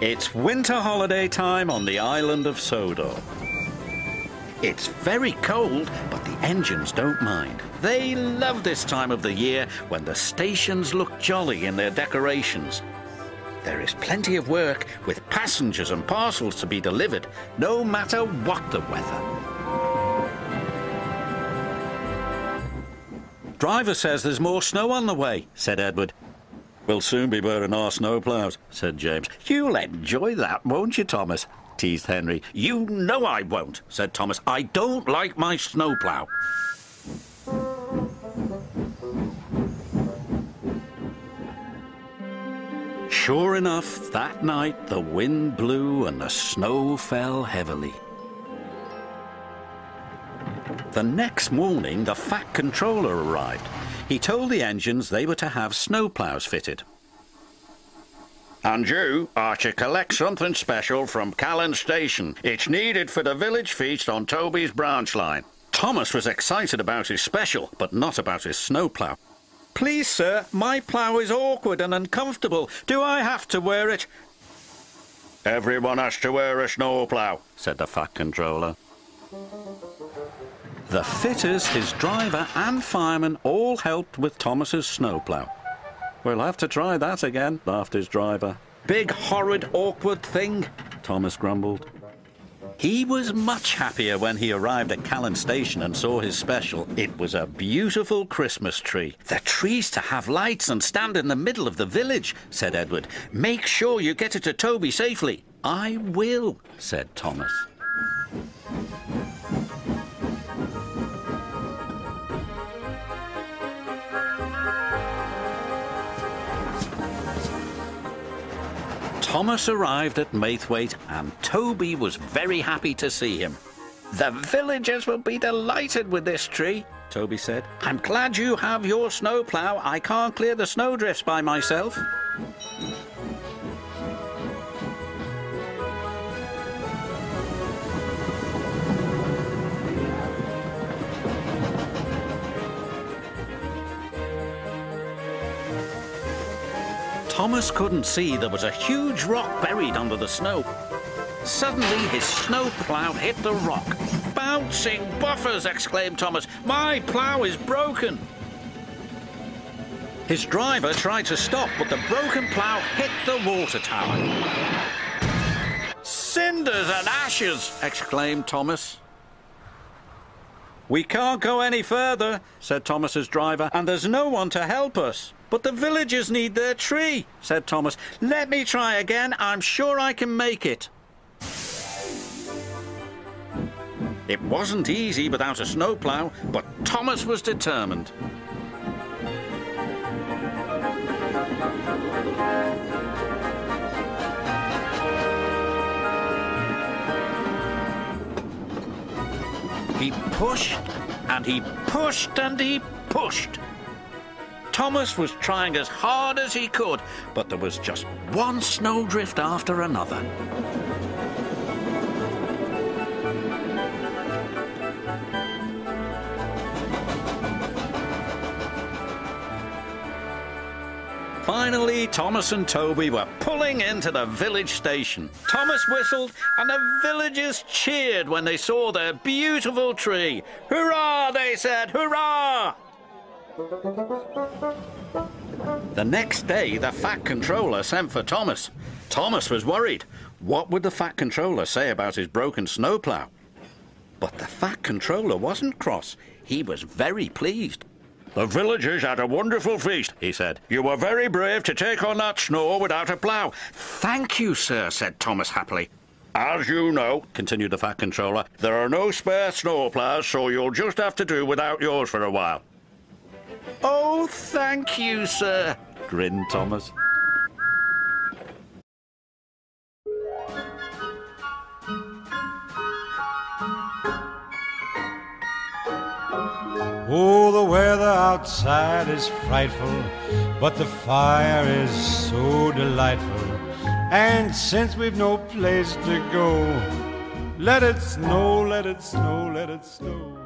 It's winter holiday time on the island of Sodor. It's very cold, but the engines don't mind. They love this time of the year when the stations look jolly in their decorations. There is plenty of work with passengers and parcels to be delivered, no matter what the weather. Driver says there's more snow on the way, said Edward. We'll soon be wearing our snowplows, said James. You'll enjoy that, won't you, Thomas? teased Henry. You know I won't, said Thomas. I don't like my snowplow. Sure enough, that night the wind blew and the snow fell heavily. The next morning, the Fat Controller arrived. He told the engines they were to have snowplows fitted. And you are to collect something special from Callan Station. It's needed for the village feast on Toby's branch line. Thomas was excited about his special, but not about his snowplow. Please, sir, my plough is awkward and uncomfortable. Do I have to wear it? Everyone has to wear a snowplow, said the Fat Controller. The fitters, his driver and fireman all helped with Thomas's snowplow. We'll have to try that again, laughed his driver. Big, horrid, awkward thing, Thomas grumbled. He was much happier when he arrived at Callan Station and saw his special. It was a beautiful Christmas tree. The tree's to have lights and stand in the middle of the village, said Edward. Make sure you get it to Toby safely. I will, said Thomas. Thomas arrived at Maithwaite and Toby was very happy to see him. The villagers will be delighted with this tree, Toby said. I'm glad you have your snowplough. I can't clear the snowdrifts by myself. Thomas couldn't see there was a huge rock buried under the snow. Suddenly, his snow plough hit the rock. Bouncing buffers, exclaimed Thomas. My plough is broken. His driver tried to stop, but the broken plough hit the water tower. Cinders and ashes, exclaimed Thomas. We can't go any further, said Thomas's driver, and there's no one to help us. But the villagers need their tree, said Thomas. Let me try again. I'm sure I can make it. It wasn't easy without a snowplough, but Thomas was determined. He pushed and he pushed and he pushed. Thomas was trying as hard as he could, but there was just one snowdrift after another. Finally, Thomas and Toby were pulling into the village station. Thomas whistled, and the villagers cheered when they saw their beautiful tree. Hurrah, they said, hurrah! The next day, the Fat Controller sent for Thomas. Thomas was worried. What would the Fat Controller say about his broken snowplow? But the Fat Controller wasn't cross. He was very pleased. The villagers had a wonderful feast, he said. You were very brave to take on that snow without a plough. Thank you, sir, said Thomas happily. As you know, continued the Fat Controller, there are no spare snow ploughs, so you'll just have to do without yours for a while. Oh, thank you, sir, grinned Thomas. Oh, the weather outside is frightful, but the fire is so delightful. And since we've no place to go, let it snow, let it snow, let it snow.